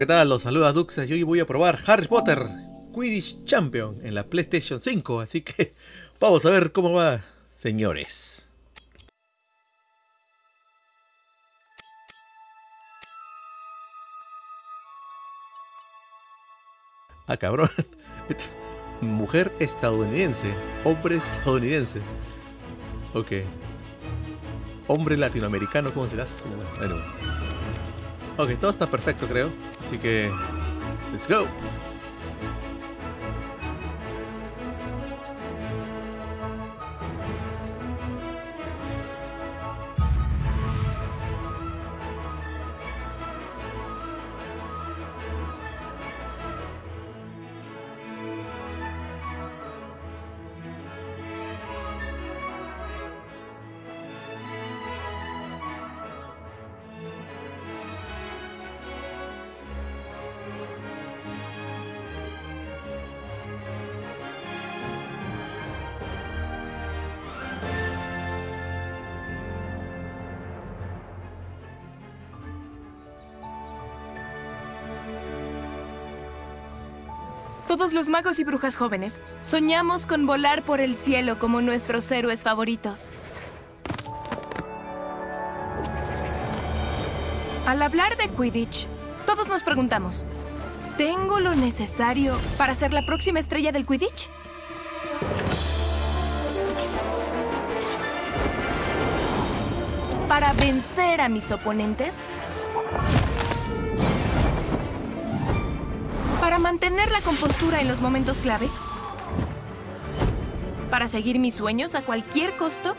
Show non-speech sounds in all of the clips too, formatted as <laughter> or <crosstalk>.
¿Qué tal? Los saluda Duxa y hoy voy a probar Harry Potter Quidditch Champion en la PlayStation 5, así que vamos a ver cómo va, señores. Ah, cabrón. Mujer estadounidense. Hombre estadounidense. Ok. Hombre latinoamericano, ¿cómo serás? Bueno. Ok, todo está perfecto, creo. Así que... ¡Let's go! Los magos y brujas jóvenes soñamos con volar por el cielo como nuestros héroes favoritos. Al hablar de Quidditch, todos nos preguntamos, ¿tengo lo necesario para ser la próxima estrella del Quidditch? ¿Para vencer a mis oponentes? ¿Para mantener la compostura en los momentos clave? ¿Para seguir mis sueños a cualquier costo?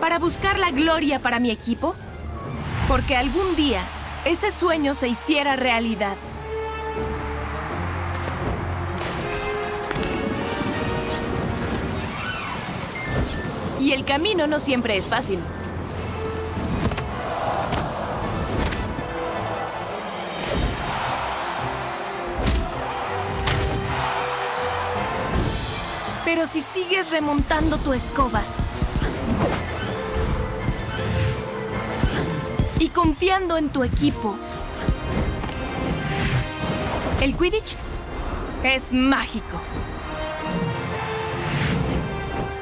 ¿Para buscar la gloria para mi equipo? Porque algún día ese sueño se hiciera realidad. Y el camino no siempre es fácil. Pero si sigues remontando tu escoba y confiando en tu equipo, el Quidditch es mágico.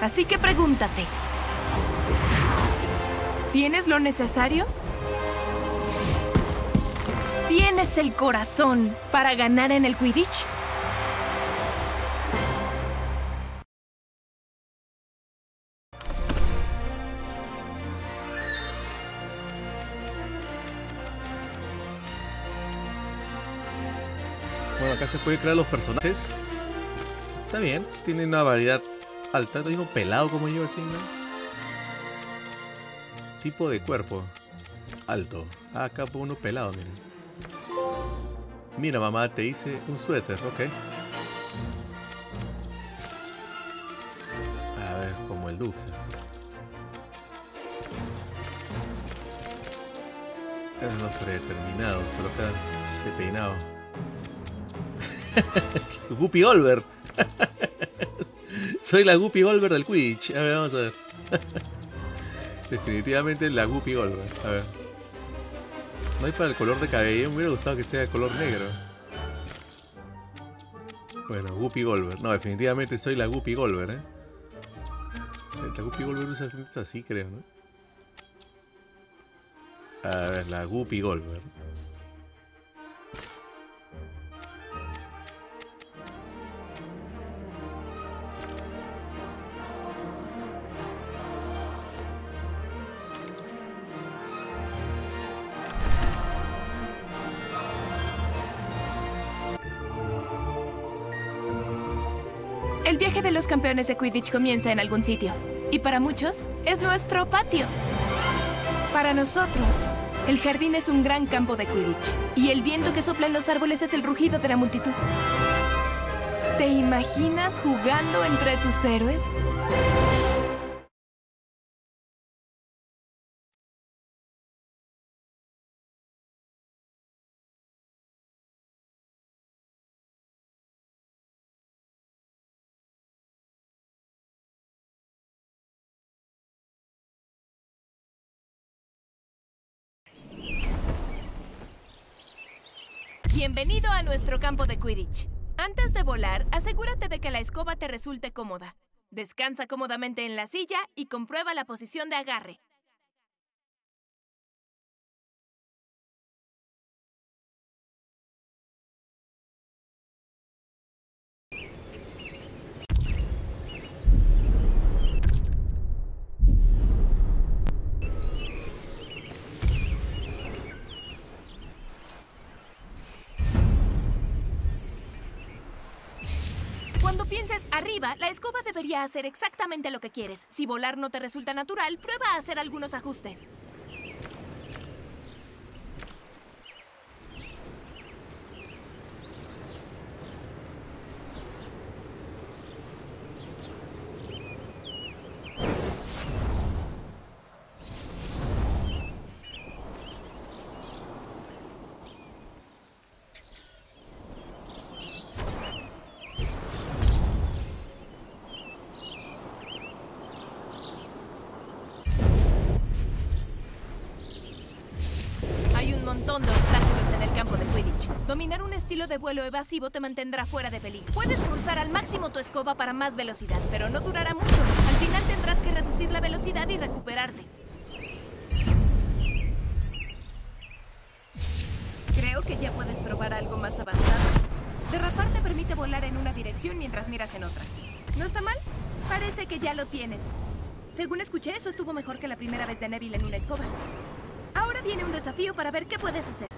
Así que pregúntate, ¿tienes lo necesario? ¿Tienes el corazón para ganar en el Quidditch? Bueno, acá se puede crear los personajes. Está bien, tiene una variedad alta. Hay uno pelado como yo, así, ¿no? Tipo de cuerpo. Alto. Ah, acá uno pelado, miren. Mira, mamá, te hice un suéter, ok. A ver, como el Duxa. Es no predeterminado, pero acá se peinado. <laughs> Guppy Golver. <laughs> Soy la Guppy Golver del Quidditch. A ver, vamos a ver. <laughs> Definitivamente la Guppy Golver. A ver. No hay para el color de cabello. Me hubiera gustado que sea de color negro. Bueno, Guppy Golver. No, definitivamente soy la Guppy Golver, ¿eh? La Guppy Golver usa así, creo, ¿no? A ver, la Guppy Golver. Los campeones de Quidditch comienza en algún sitio. Y para muchos, es nuestro patio. Para nosotros, el jardín es un gran campo de Quidditch. Y el viento que sopla en los árboles es el rugido de la multitud. ¿Te imaginas jugando entre tus héroes? Bienvenido a nuestro campo de Quidditch. Antes de volar, asegúrate de que la escoba te resulte cómoda. Descansa cómodamente en la silla y comprueba la posición de agarre. La escoba debería hacer exactamente lo que quieres. Si volar no te resulta natural, prueba a hacer algunos ajustes. Hay un montón de obstáculos en el campo de Quidditch. Dominar un de vuelo evasivo te mantendrá fuera de peligro. Puedes forzar al máximo tu escoba para más velocidad, pero no durará mucho. Al final tendrás que reducir la velocidad y recuperarte. Creo que ya puedes probar algo más avanzado. Derrapar te permite volar en una dirección mientras miras en otra. ¿No está mal? Parece que ya lo tienes. Según escuché, eso estuvo mejor que la primera vez de Neville en una escoba. Ahora viene un desafío para ver qué puedes hacer.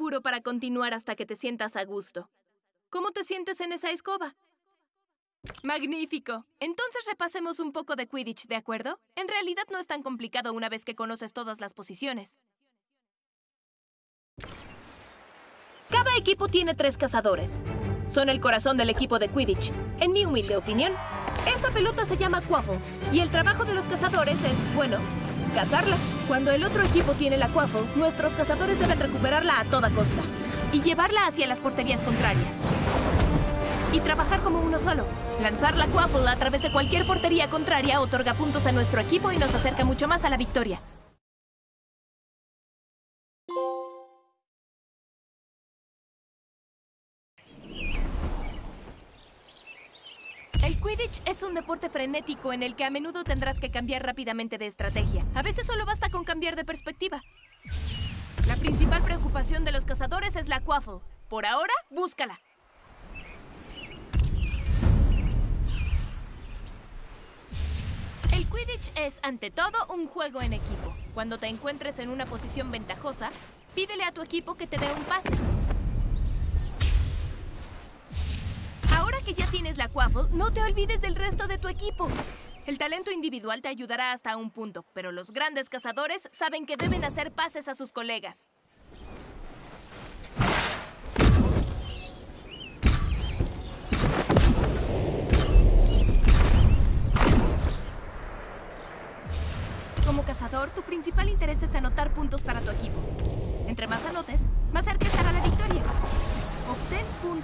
Apuro para continuar hasta que te sientas a gusto. ¿Cómo te sientes en esa escoba? Magnífico. Entonces repasemos un poco de Quidditch, ¿de acuerdo? En realidad no es tan complicado una vez que conoces todas las posiciones. Cada equipo tiene tres cazadores. Son el corazón del equipo de Quidditch. En mi humilde opinión, esa pelota se llama Quaffle y el trabajo de los cazadores es, bueno, cazarla. Cuando el otro equipo tiene la Quaffle, nuestros cazadores deben recuperarla a toda costa y llevarla hacia las porterías contrarias. Y trabajar como uno solo. Lanzar la Quaffle a través de cualquier portería contraria otorga puntos a nuestro equipo y nos acerca mucho más a la victoria. Quidditch es un deporte frenético en el que a menudo tendrás que cambiar rápidamente de estrategia. A veces solo basta con cambiar de perspectiva. La principal preocupación de los cazadores es la Quaffle. Por ahora, búscala. El Quidditch es, ante todo, un juego en equipo. Cuando te encuentres en una posición ventajosa, pídele a tu equipo que te dé un pase. Ya tienes la Quaffle, no te olvides del resto de tu equipo. El talento individual te ayudará hasta un punto, pero los grandes cazadores saben que deben hacer pases a sus colegas. Como cazador, tu principal interés es anotar puntos para tu equipo. Entre más anotes, más cerca.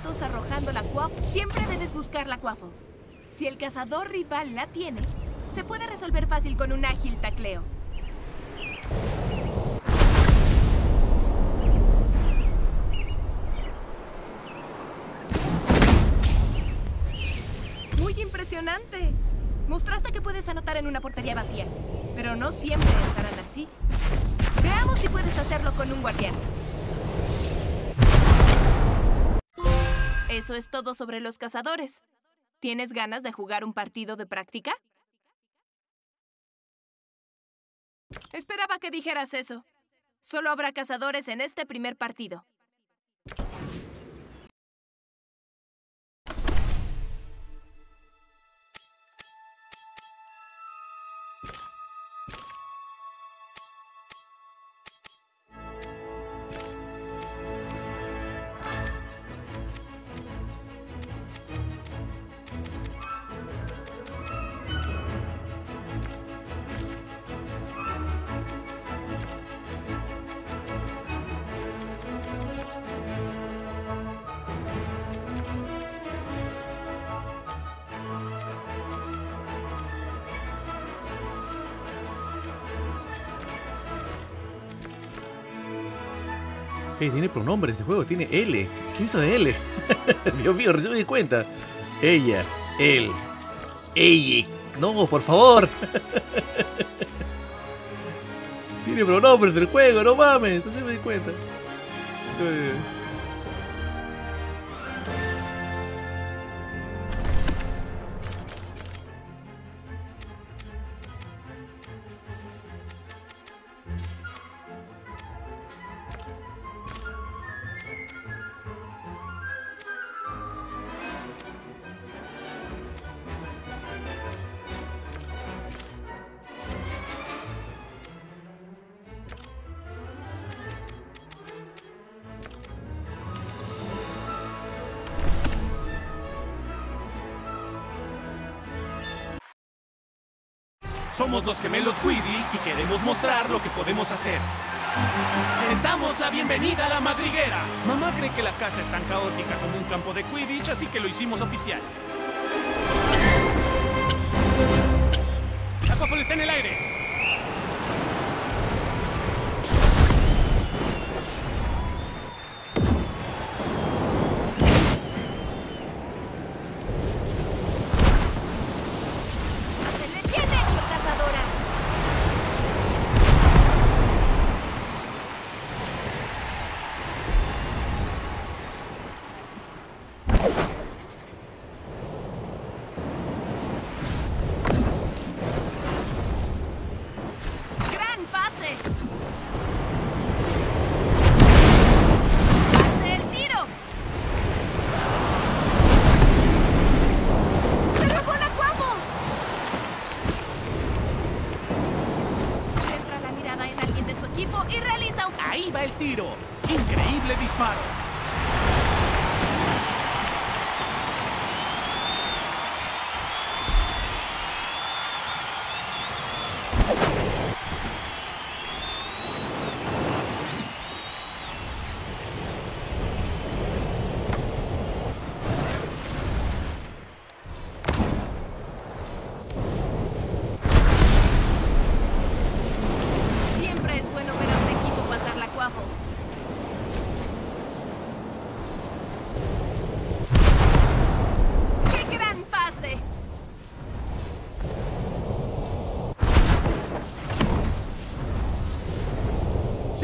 Arrojando la Quaffle. Siempre debes buscar la Quaffle. Si el cazador rival la tiene, se puede resolver fácil con un ágil tacleo. ¡Muy impresionante! Mostraste que puedes anotar en una portería vacía, pero no siempre estarán así. Veamos si puedes hacerlo con un guardián. Eso es todo sobre los cazadores. ¿Tienes ganas de jugar un partido de práctica? Esperaba que dijeras eso. Solo habrá cazadores en este primer partido. Hey, tiene pronombre este juego, tiene L. ¿Qué hizo de L? <laughs> Dios mío, recién me di cuenta. Ella, él, ella. No, por favor. <laughs> tiene pronombres del juego, no mames. Entonces me di cuenta. Eh. Los gemelos Weasley y queremos mostrar lo que podemos hacer. Les damos la bienvenida a la madriguera. Mamá cree que la casa es tan caótica como un campo de Quidditch, así que lo hicimos oficial. La está en el aire. Increíble disparo.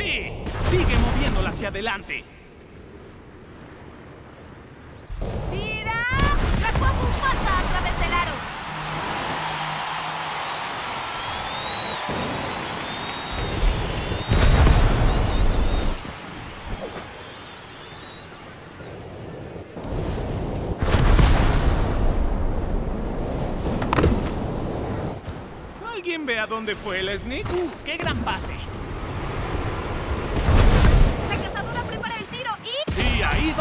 Sí, sigue moviéndola hacia adelante. ¡Tira! La cuajo pasa a través del aro. ¿Alguien ve a dónde fue el sneak? ¡Uh, qué gran pase!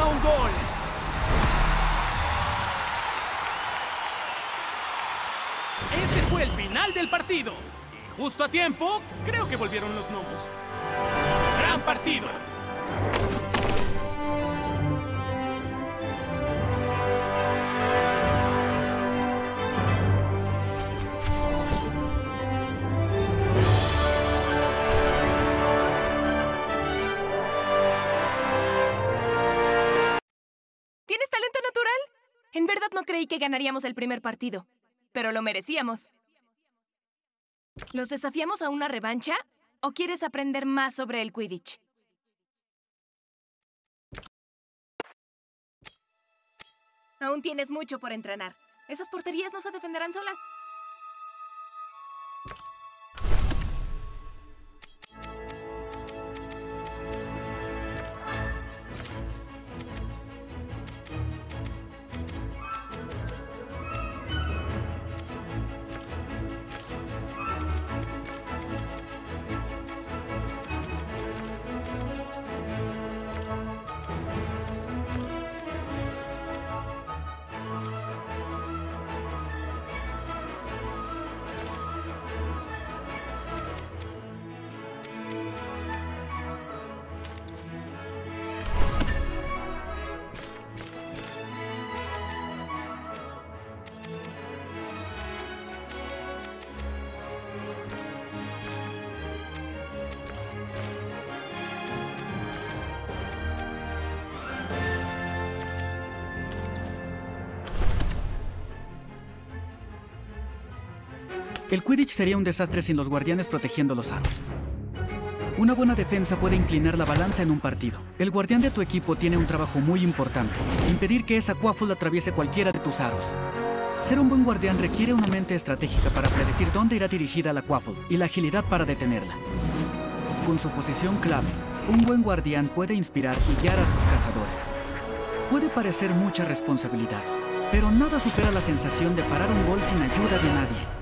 Un gol. Ese fue el final del partido. Y justo a tiempo, creo que volvieron los gnomos. Gran partido. Creí que ganaríamos el primer partido, pero lo merecíamos. ¿Los desafiamos a una revancha o quieres aprender más sobre el Quidditch? Aún tienes mucho por entrenar. Esas porterías no se defenderán solas. El Quidditch sería un desastre sin los guardianes protegiendo los aros. Una buena defensa puede inclinar la balanza en un partido. El guardián de tu equipo tiene un trabajo muy importante, impedir que esa Quaffle atraviese cualquiera de tus aros. Ser un buen guardián requiere una mente estratégica para predecir dónde irá dirigida la Quaffle y la agilidad para detenerla. Con su posición clave, un buen guardián puede inspirar y guiar a sus cazadores. Puede parecer mucha responsabilidad, pero nada supera la sensación de parar un gol sin ayuda de nadie.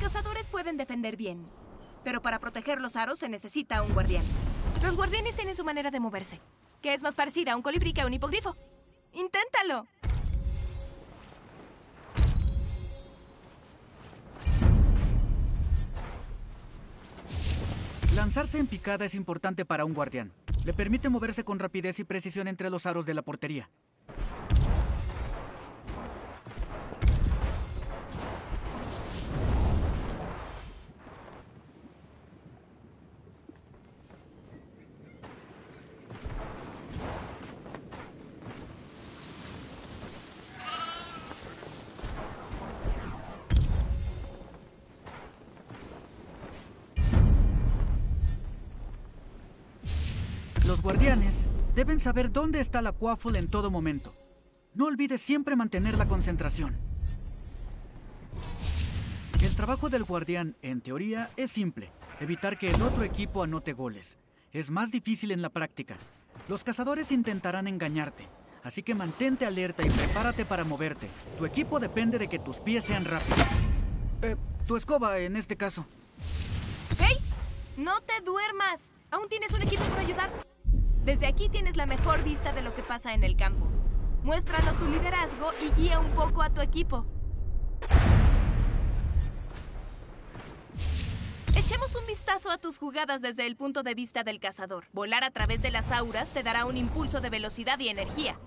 Cazadores pueden defender bien, pero para proteger los aros se necesita un guardián. Los guardianes tienen su manera de moverse, que es más parecida a un colibrí que a un hipogrifo. ¡Inténtalo! Lanzarse en picada es importante para un guardián. Le permite moverse con rapidez y precisión entre los aros de la portería. Saber dónde está la Quaffle en todo momento. No olvides siempre mantener la concentración. El trabajo del guardián, en teoría, es simple. Evitar que el otro equipo anote goles. Es más difícil en la práctica. Los cazadores intentarán engañarte. Así que mantente alerta y prepárate para moverte. Tu equipo depende de que tus pies sean rápidos. Eh, tu escoba, en este caso. ¡Hey! ¡No te duermas! Aún tienes un equipo por ayudar. Desde aquí tienes la mejor vista de lo que pasa en el campo. Muéstranos tu liderazgo y guía un poco a tu equipo. Echemos un vistazo a tus jugadas desde el punto de vista del cazador. Volar a través de las auras te dará un impulso de velocidad y energía.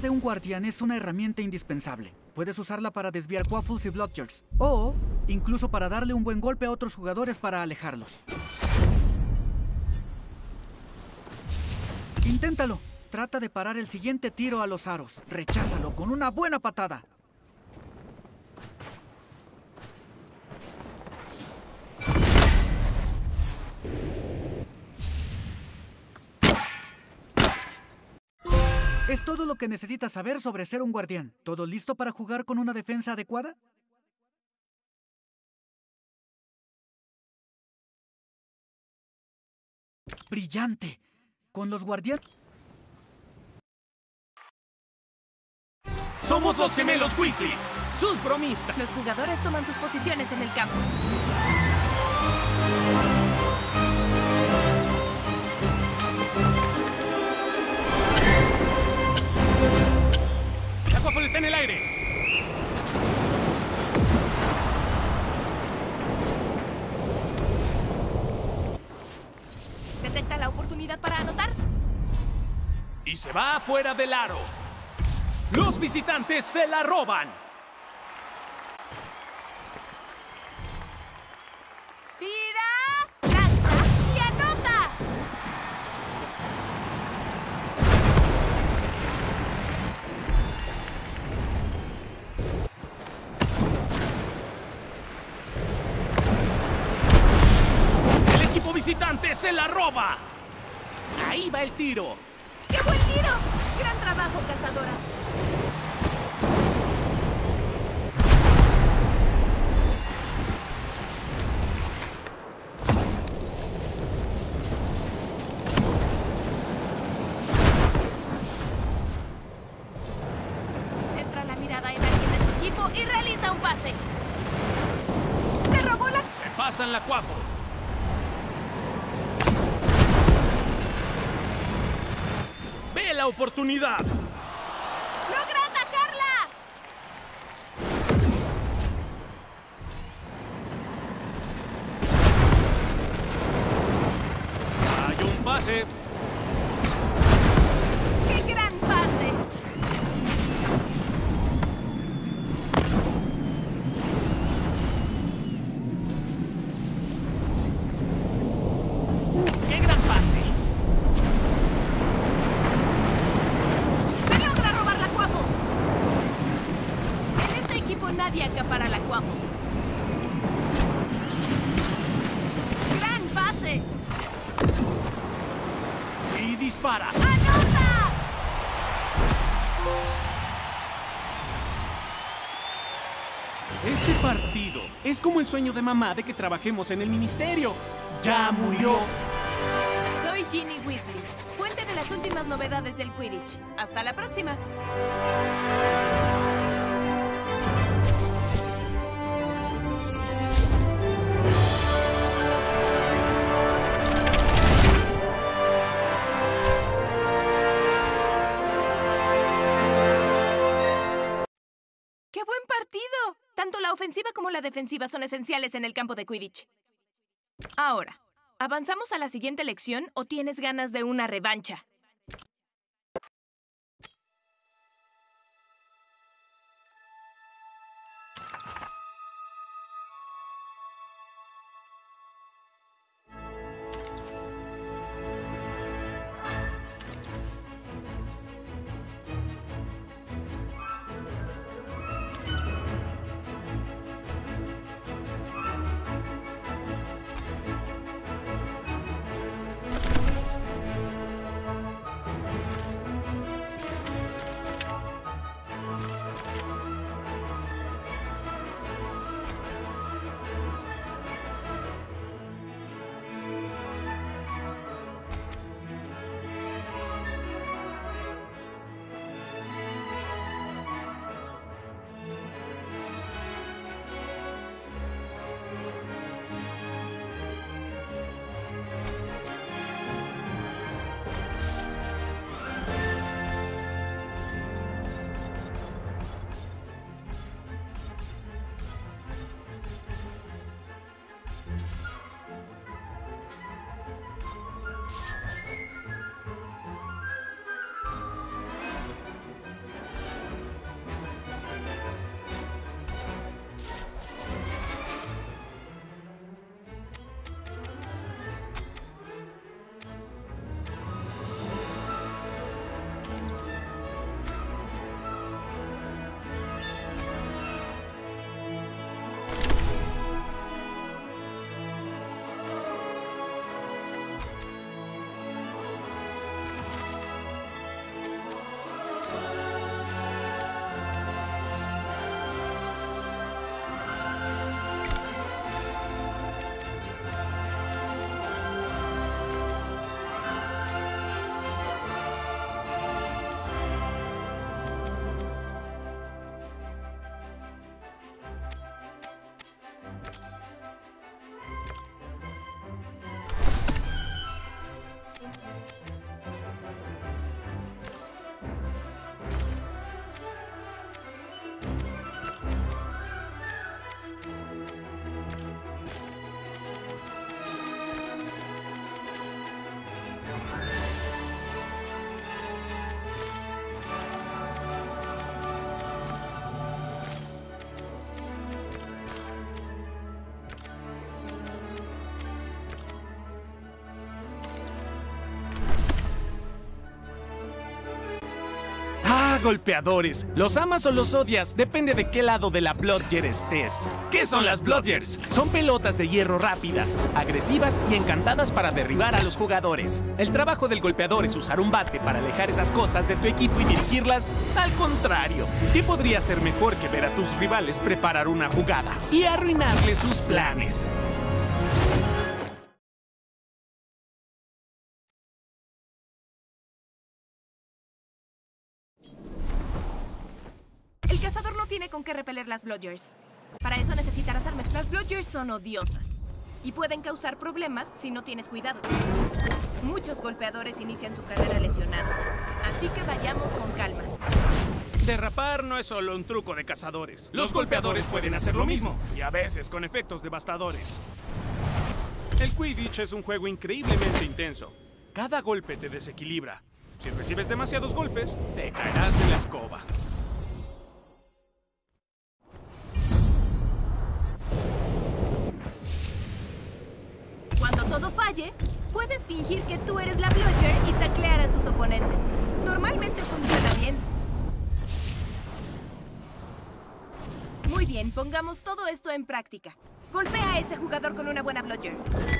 De un guardián es una herramienta indispensable. Puedes usarla para desviar Quaffles y Bloodgers, o incluso para darle un buen golpe a otros jugadores para alejarlos. Inténtalo. Trata de parar el siguiente tiro a los aros. Recházalo con una buena patada. Es todo lo que necesitas saber sobre ser un guardián. ¿Todo listo para jugar con una defensa adecuada? ¡Brillante! Con los guardianes... Somos los gemelos Weasley, sus bromistas. Los jugadores toman sus posiciones en el campo. Quaffle está en el aire. Detecta la oportunidad para anotar. Y se va afuera del aro. Los visitantes se la roban. Visitante se la roba. Ahí va el tiro. ¡Qué buen tiro! ¡Gran trabajo, cazadora! Centra la mirada en alguien de su equipo y realiza un pase. ¡Se robó la... Se pasan la Quaffle. Ve la oportunidad. Sueño de mamá de que trabajemos en el ministerio. ¡Ya murió! Soy Ginny Weasley, fuente de las últimas novedades del Quidditch. Hasta la próxima. Son esenciales en el campo de Quidditch. Ahora, ¿avanzamos a la siguiente lección o tienes ganas de una revancha? ¡Ah, golpeadores! ¿Los amas o los odias? Depende de qué lado de la Blodger estés. ¿Qué son las Blodgers? Son pelotas de hierro rápidas, agresivas y encantadas para derribar a los jugadores. El trabajo del golpeador es usar un bate para alejar esas cosas de tu equipo y dirigirlas al contrario. ¿Qué podría ser mejor que ver a tus rivales preparar una jugada y arruinarles sus planes? Con qué repeler las Blodgers. Para eso necesitarás armas. Las Blodgers son odiosas y pueden causar problemas si no tienes cuidado. Muchos golpeadores inician su carrera lesionados, así que vayamos con calma. Derrapar no es solo un truco de cazadores. Los golpeadores pueden hacer lo mismo, y a veces con efectos devastadores. El Quidditch es un juego increíblemente intenso. Cada golpe te desequilibra. Si recibes demasiados golpes, te caerás de la escoba. Todo falle, puedes fingir que tú eres la Bludger y taclear a tus oponentes. Normalmente funciona bien. Muy bien, pongamos todo esto en práctica. Golpea a ese jugador con una buena Bludger.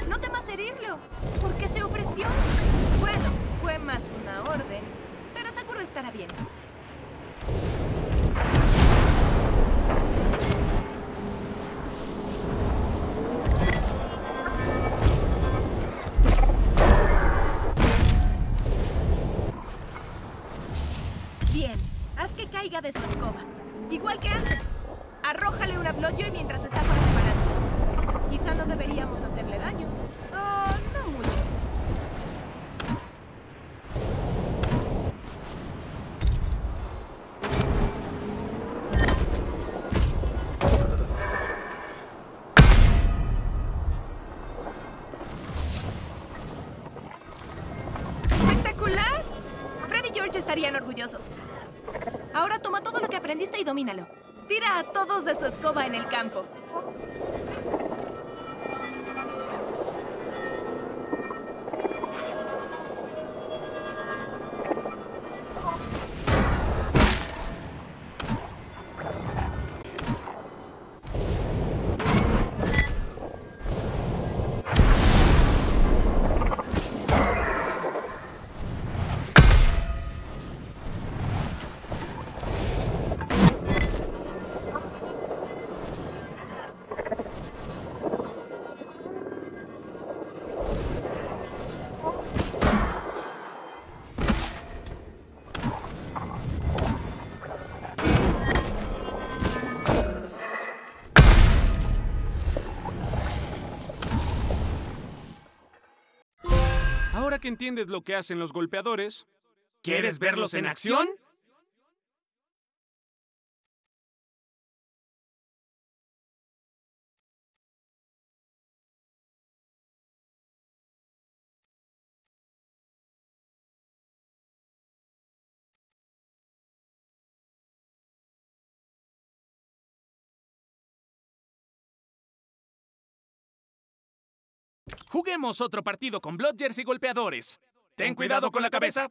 No temas herirlo, porque se ofreció. Bueno, fue más una orden, pero seguro estará. Bien, Ahora toma todo lo que aprendiste y domínalo. Tira a todos de su escoba en el campo. Que entiendes lo que hacen los golpeadores, ¿quieres verlos en acción? Juguemos otro partido con Bludgers y golpeadores. Ten cuidado con la cabeza.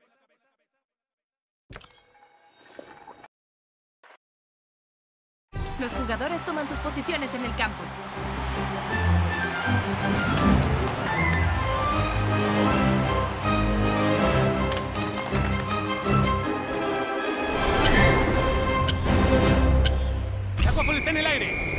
Los jugadores toman sus posiciones en el campo. La está en el aire.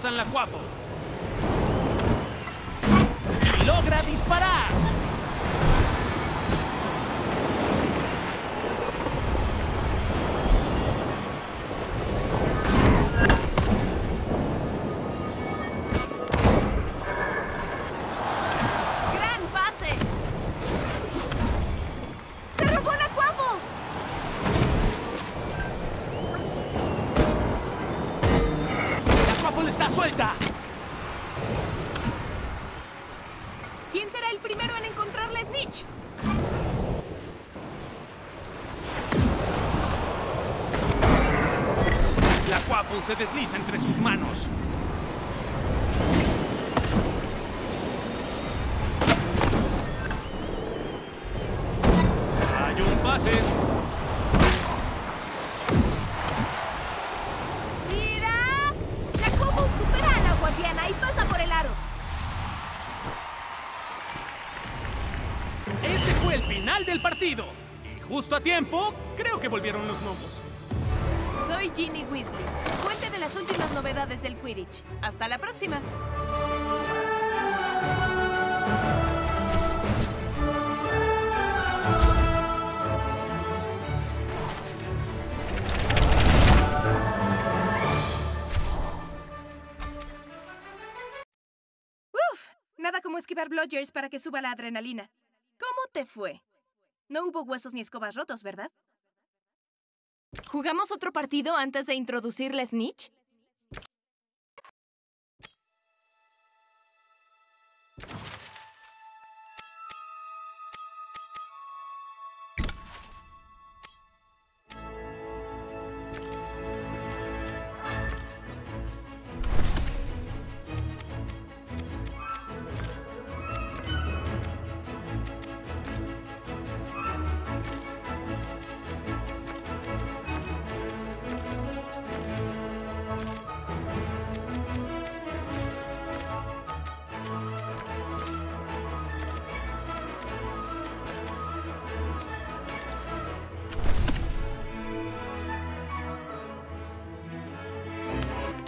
Pasan la Quaffle. Está suelta. ¿Quién será el primero en encontrar la Snitch? La Quaffle se desliza entre sus manos. Tiempo, creo que volvieron los gnomos. Soy Ginny Weasley, fuente de las últimas novedades del Quidditch. Hasta la próxima. Uf, nada como esquivar blodgers para que suba la adrenalina. ¿Cómo te fue? No hubo huesos ni escobas rotos, ¿verdad? ¿Jugamos otro partido antes de introducir la Snitch?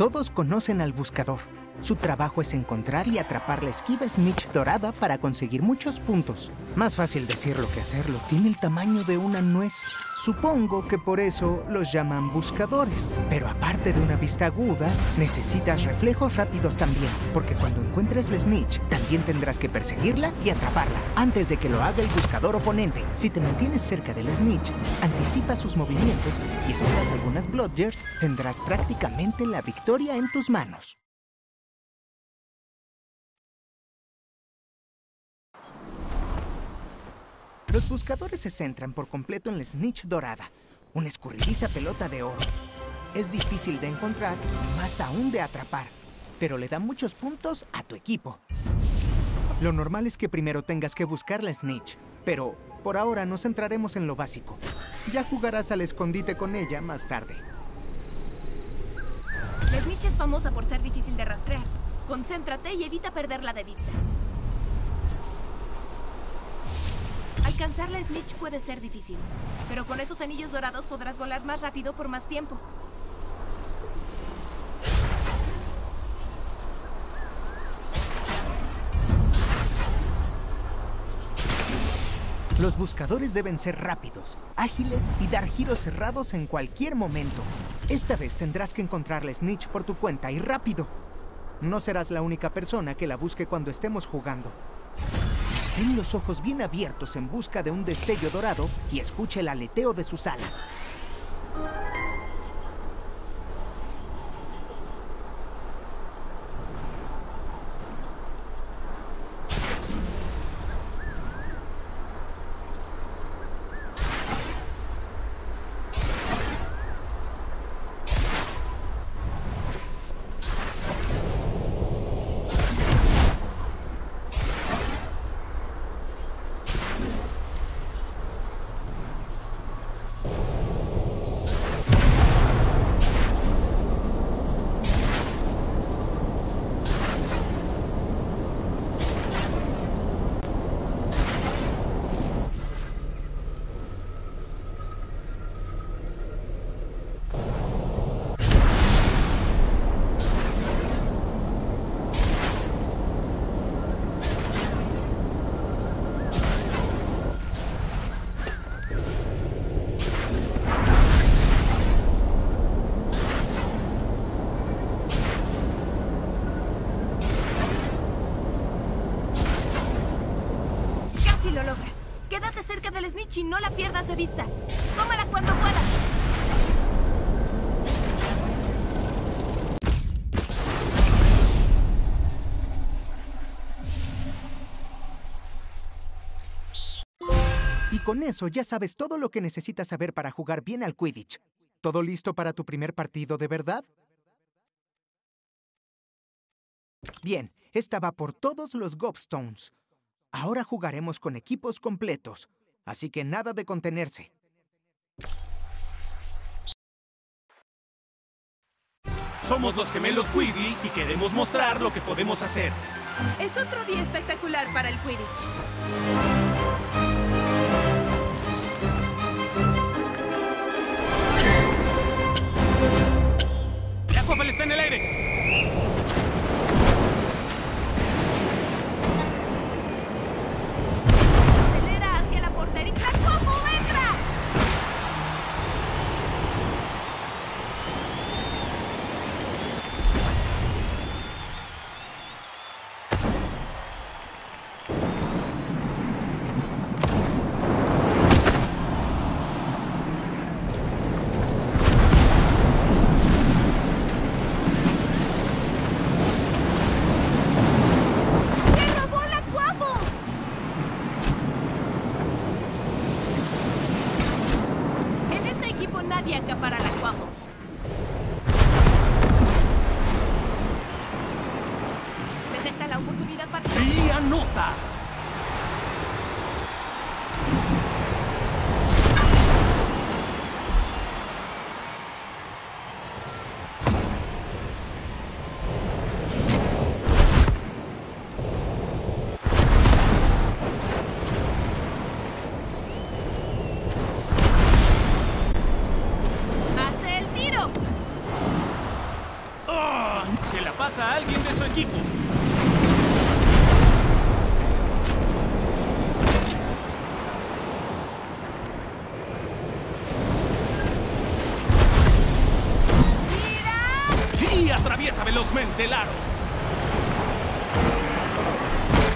Todos conocen al buscador. Su trabajo es encontrar y atrapar la esquiva snitch dorada para conseguir muchos puntos. Más fácil decirlo que hacerlo. Tiene el tamaño de una nuez. Supongo que por eso los llaman buscadores. Pero aparte de una vista aguda, necesitas reflejos rápidos también. Porque cuando encuentres la snitch, tendrás que perseguirla y atraparla antes de que lo haga el buscador oponente. Si te mantienes cerca del snitch, anticipas sus movimientos y esquivas algunas blodgers, tendrás prácticamente la victoria en tus manos. Los buscadores se centran por completo en la snitch dorada, una escurridiza pelota de oro. Es difícil de encontrar, más aún de atrapar, pero le da muchos puntos a tu equipo. Lo normal es que primero tengas que buscar la snitch, pero por ahora nos centraremos en lo básico. Ya jugarás al escondite con ella más tarde. La Snitch es famosa por ser difícil de rastrear. Concéntrate y evita perderla de vista. Alcanzar la Snitch puede ser difícil, pero con esos anillos dorados podrás volar más rápido por más tiempo. Los buscadores deben ser rápidos, ágiles y dar giros cerrados en cualquier momento. Esta vez tendrás que encontrar la snitch por tu cuenta y rápido. No serás la única persona que la busque cuando estemos jugando. Ten los ojos bien abiertos en busca de un destello dorado y escuche el aleteo de sus alas. Y no la pierdas de vista. Tómala cuando puedas. Y con eso ya sabes todo lo que necesitas saber para jugar bien al Quidditch. ¿Todo listo para tu primer partido de verdad? Bien, esta va por todos los Gobstones. Ahora jugaremos con equipos completos así que nada de contenerse. Somos los gemelos Weasley y queremos mostrar lo que podemos hacer. Es otro día espectacular para el Quidditch. ¡La Quaffle está en el aire! Atraviesa velozmente el aro.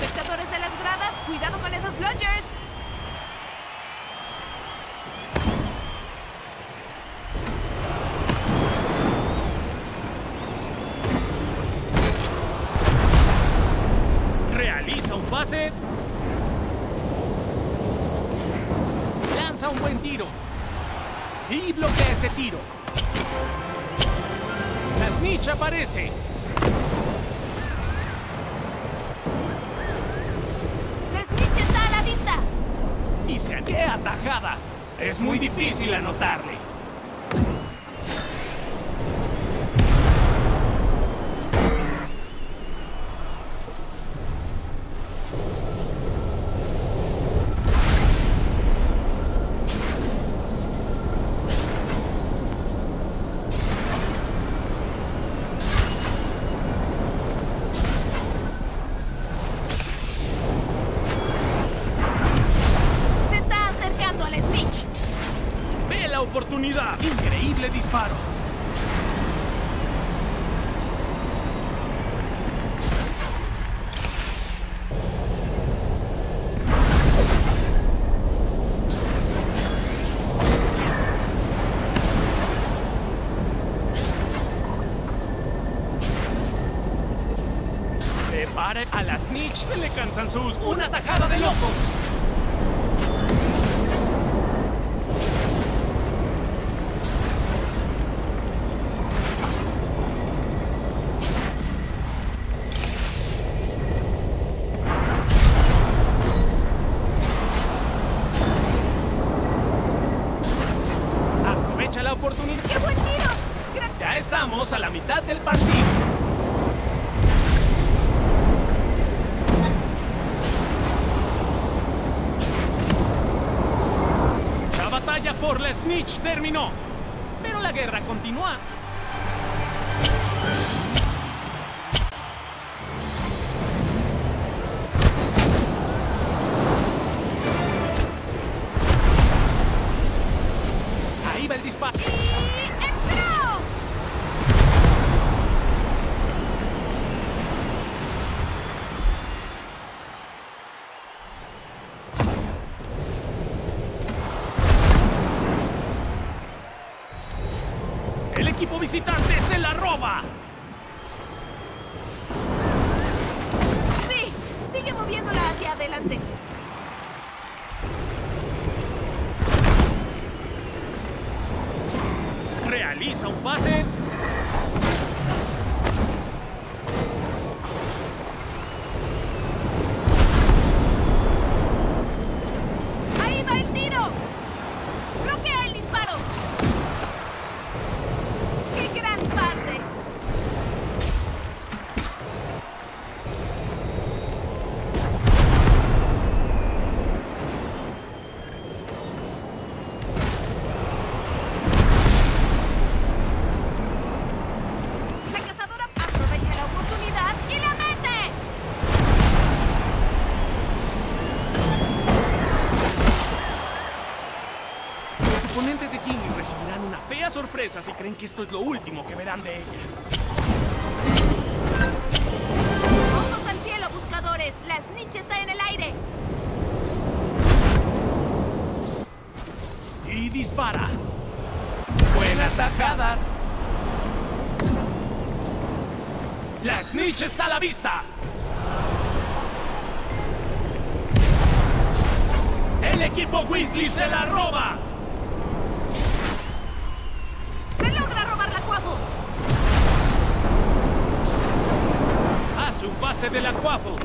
Espectadores de las gradas, cuidado con esos bludgers. Realiza un pase. Lanza un buen tiro. Y bloquea ese tiro. La snitch aparece. Es muy difícil anotarle. Prepare a la snitch, se le cansan sus... ¡Una tajada de locos! Continúa. visitante se la roba. Sí, sigue moviéndola hacia adelante. Realiza un pase sorpresa si creen que esto es lo último que verán de ella. ¡Ojos al cielo, buscadores! ¡La snitch está en el aire! Y dispara. Buena tajada. La snitch está a la vista. El equipo Weasley se la roba. Quaffle.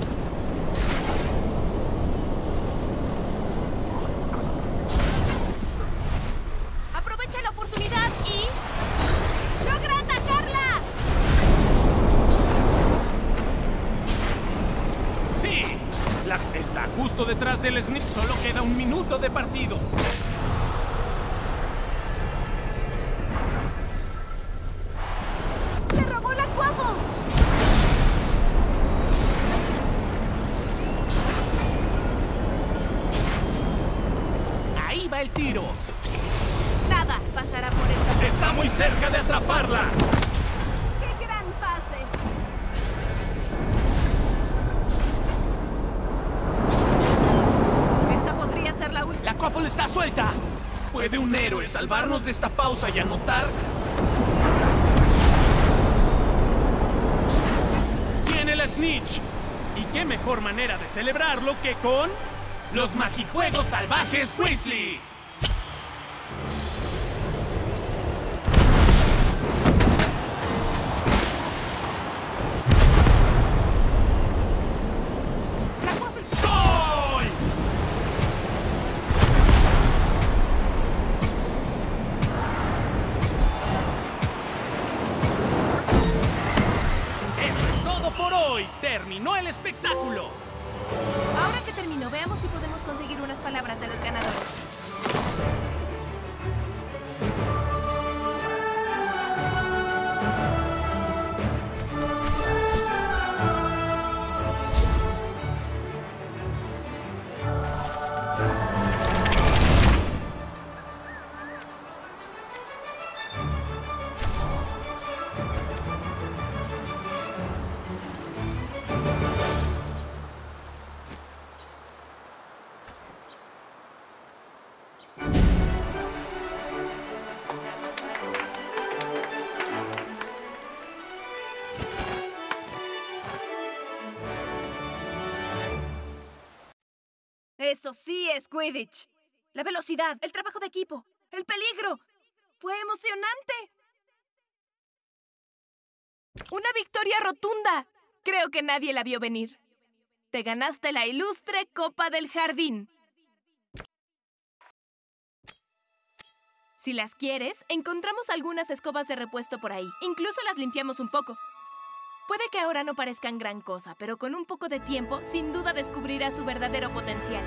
Aprovecha la oportunidad y... ¡Logra atacarla! Sí, la está justo detrás del snitch. Solo queda un minuto de partido. ¿Puede un héroe salvarnos de esta pausa y anotar? Tiene la snitch. ¿Y qué mejor manera de celebrarlo que con los magijuegos salvajes Weasley? Eso sí es Quidditch. La velocidad, el trabajo de equipo, el peligro. Fue emocionante. Una victoria rotunda. Creo que nadie la vio venir. Te ganaste la ilustre Copa del Jardín. Si las quieres, encontramos algunas escobas de repuesto por ahí. Incluso las limpiamos un poco. Puede que ahora no parezcan gran cosa, pero con un poco de tiempo, sin duda descubrirás su verdadero potencial.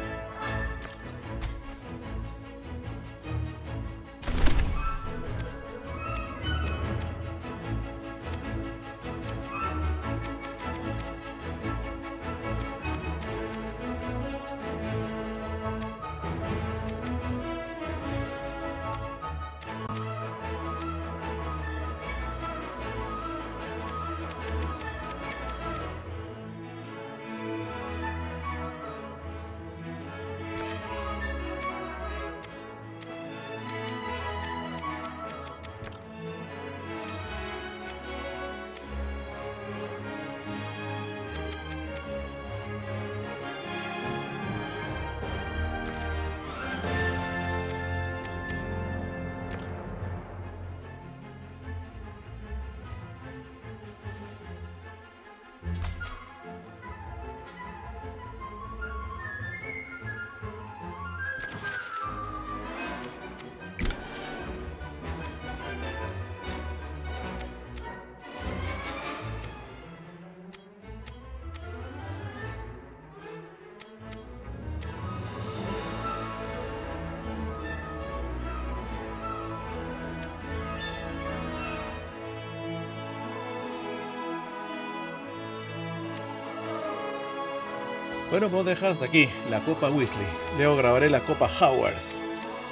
Bueno, a dejar hasta aquí la Copa Weasley. Luego grabaré la Copa Howards.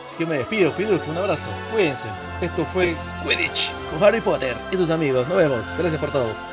Así que me despido, Fidux, un abrazo. Cuídense. Esto fue Quidditch con Harry Potter y sus amigos. Nos vemos. Gracias por todo.